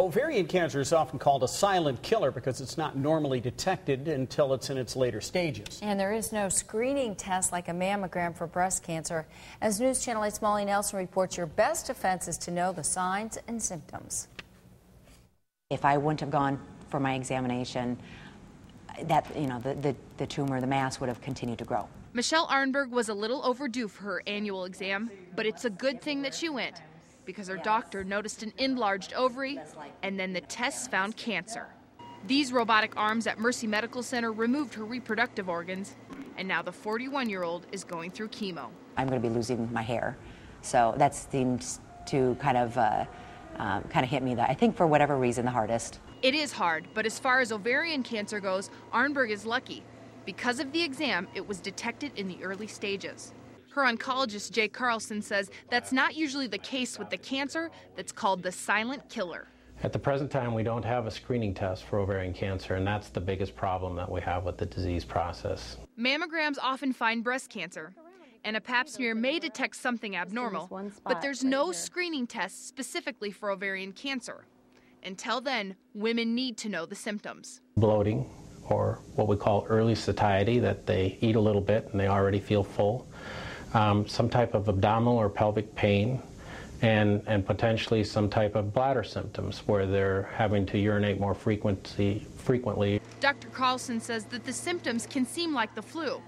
Ovarian cancer is often called a silent killer because it's not normally detected until it's in its later stages. And there is no screening test like a mammogram for breast cancer. As News Channel 8's Molly Nelson reports, your best defense is to know the signs and symptoms. If I wouldn't have gone for my examination, that, you know, the, the, the tumor, the mass would have continued to grow. Michelle Arnberg was a little overdue for her annual exam, but it's a good thing that she went because her doctor noticed an enlarged ovary and then the tests found cancer. These robotic arms at Mercy Medical Center removed her reproductive organs, and now the 41 year old is going through chemo. I'm going to be losing my hair. So that seems to kind of, uh, um, kind of hit me, that I think for whatever reason, the hardest. It is hard, but as far as ovarian cancer goes, Arnberg is lucky. Because of the exam, it was detected in the early stages. Her oncologist, Jay Carlson, says that's not usually the case with the cancer that's called the silent killer. At the present time, we don't have a screening test for ovarian cancer, and that's the biggest problem that we have with the disease process. Mammograms often find breast cancer, and a pap smear may detect something abnormal, but there's no screening test specifically for ovarian cancer. Until then, women need to know the symptoms. Bloating, or what we call early satiety, that they eat a little bit and they already feel full um, some type of abdominal or pelvic pain, and, and potentially some type of bladder symptoms where they're having to urinate more frequency, frequently. Dr. Carlson says that the symptoms can seem like the flu.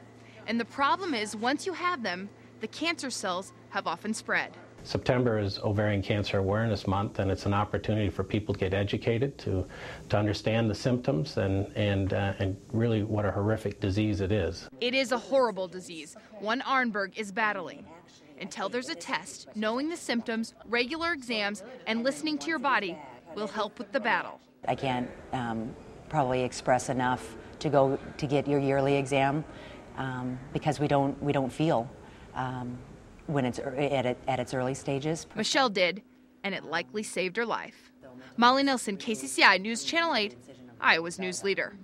And the problem is, once you have them, the cancer cells have often spread. September is Ovarian Cancer Awareness Month, and it's an opportunity for people to get educated, to, to understand the symptoms, and, and, uh, and really what a horrific disease it is. It is a horrible disease, one Arnberg is battling. Until there's a test, knowing the symptoms, regular exams, and listening to your body will help with the battle. I can't um, probably express enough to go to get your yearly exam um, because we don't, we don't feel. Um, when it's at, it, at its early stages. Michelle did, and it likely saved her life. Molly Nelson, KCCI News Channel 8, Iowa's news leader.